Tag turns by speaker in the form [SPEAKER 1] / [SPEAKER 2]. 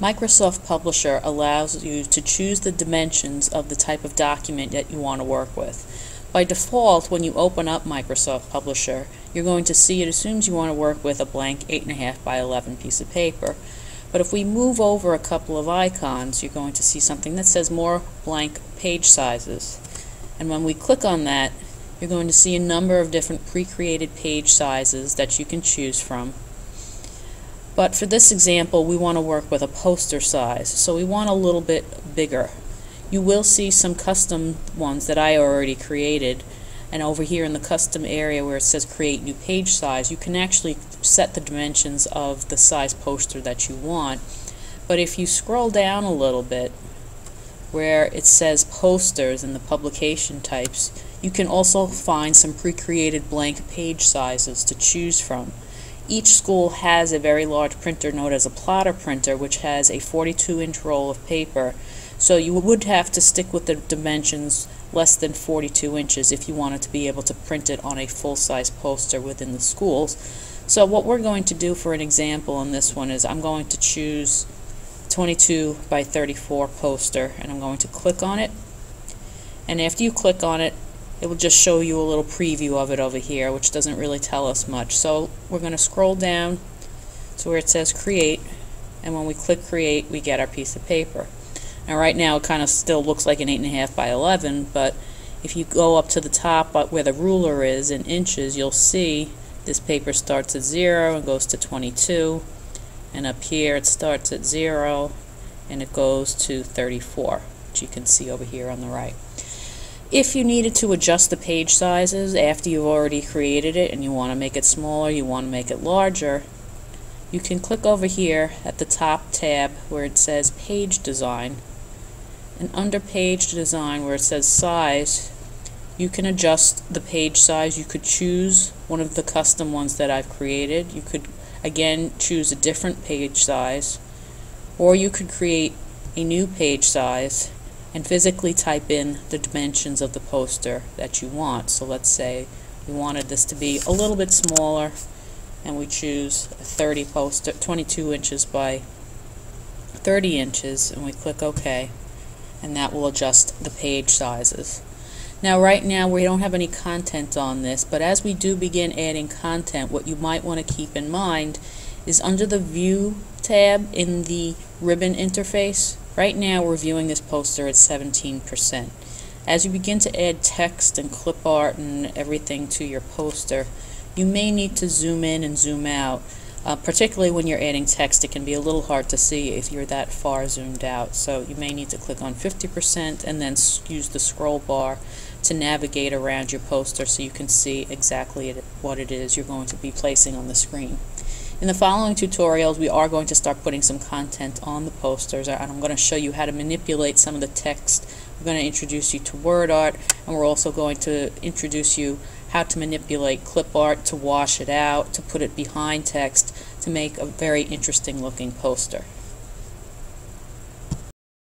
[SPEAKER 1] Microsoft Publisher allows you to choose the dimensions of the type of document that you want to work with. By default, when you open up Microsoft Publisher, you're going to see it assumes you want to work with a blank 8.5 by 11 piece of paper. But if we move over a couple of icons, you're going to see something that says more blank page sizes. And when we click on that, you're going to see a number of different pre-created page sizes that you can choose from. But for this example, we want to work with a poster size, so we want a little bit bigger. You will see some custom ones that I already created, and over here in the custom area where it says create new page size, you can actually set the dimensions of the size poster that you want. But if you scroll down a little bit, where it says posters and the publication types, you can also find some pre-created blank page sizes to choose from. Each school has a very large printer known as a plotter printer which has a 42 inch roll of paper so you would have to stick with the dimensions less than 42 inches if you wanted to be able to print it on a full-size poster within the schools. So what we're going to do for an example on this one is I'm going to choose 22 by 34 poster and I'm going to click on it and after you click on it it will just show you a little preview of it over here which doesn't really tell us much so we're going to scroll down to where it says create and when we click create we get our piece of paper now right now it kind of still looks like an 8.5 by 11 but if you go up to the top uh, where the ruler is in inches you'll see this paper starts at 0 and goes to 22 and up here it starts at 0 and it goes to 34 which you can see over here on the right. If you needed to adjust the page sizes after you've already created it and you want to make it smaller, you want to make it larger, you can click over here at the top tab where it says Page Design. And under Page Design where it says Size, you can adjust the page size. You could choose one of the custom ones that I've created. You could, again, choose a different page size. Or you could create a new page size and physically type in the dimensions of the poster that you want. So let's say we wanted this to be a little bit smaller and we choose a 30 poster, 22 inches by 30 inches and we click OK and that will adjust the page sizes. Now right now we don't have any content on this but as we do begin adding content what you might want to keep in mind is under the view tab in the ribbon interface Right now we're viewing this poster at 17%. As you begin to add text and clip art and everything to your poster, you may need to zoom in and zoom out. Uh, particularly when you're adding text, it can be a little hard to see if you're that far zoomed out. So you may need to click on 50% and then use the scroll bar to navigate around your poster so you can see exactly what it is you're going to be placing on the screen. In the following tutorials, we are going to start putting some content on the posters, and I'm going to show you how to manipulate some of the text. We're going to introduce you to word art, and we're also going to introduce you how to manipulate clip art to wash it out, to put it behind text, to make a very interesting looking poster.